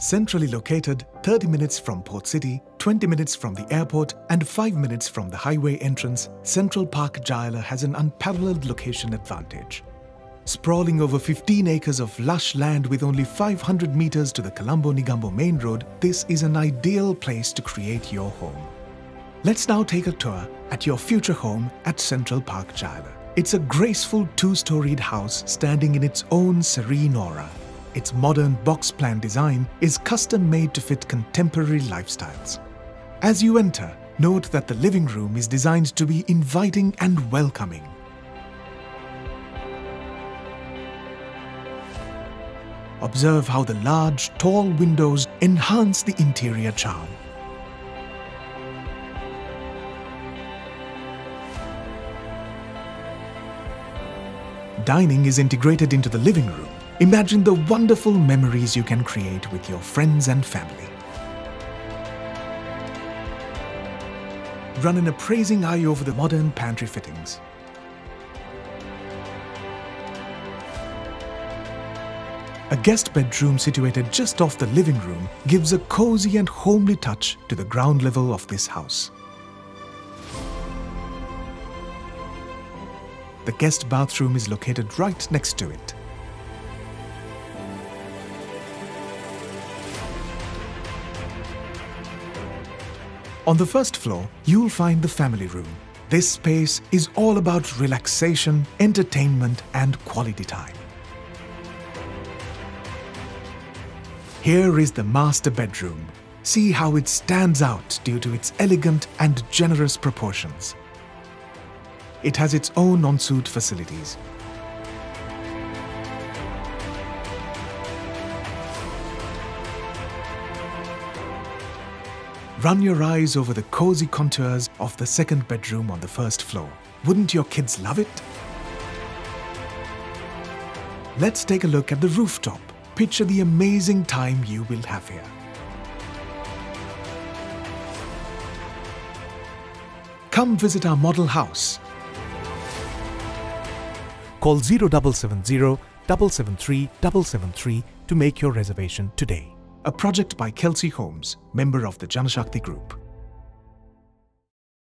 Centrally located, 30 minutes from Port City, 20 minutes from the airport, and 5 minutes from the highway entrance, Central Park Ja-Ela has an unparalleled location advantage. Sprawling over 15 acres of lush land with only 500 meters to the Colombo Negombo main road, this is an ideal place to create your home. Let's now take a tour at your future home at Central Park Ja-Ela. It's a graceful two-storied house standing in its own serene aura its modern box plan design is custom made to fit contemporary lifestyles. As you enter, note that the living room is designed to be inviting and welcoming. Observe how the large, tall windows enhance the interior charm. Dining is integrated into the living room, Imagine the wonderful memories you can create with your friends and family. Run an appraising eye over the modern pantry fittings. A guest bedroom situated just off the living room gives a cozy and homely touch to the ground level of this house. The guest bathroom is located right next to it. On the first floor, you'll find the family room. This space is all about relaxation, entertainment and quality time. Here is the master bedroom. See how it stands out due to its elegant and generous proportions. It has its own ensuite facilities, Run your eyes over the cozy contours of the second bedroom on the first floor. Wouldn't your kids love it? Let's take a look at the rooftop. Picture the amazing time you will have here. Come visit our model house. Call 0770 773 773 to make your reservation today a project by Kelsey Homes, member of the Janashakthi Group.